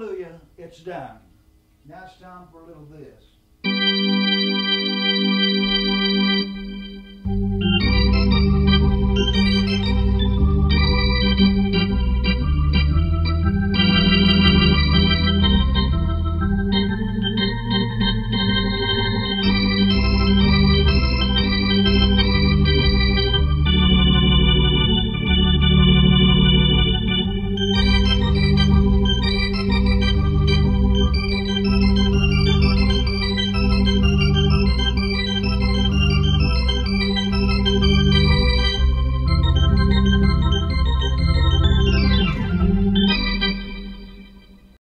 hallelujah, it's done. Now it's time for a little this.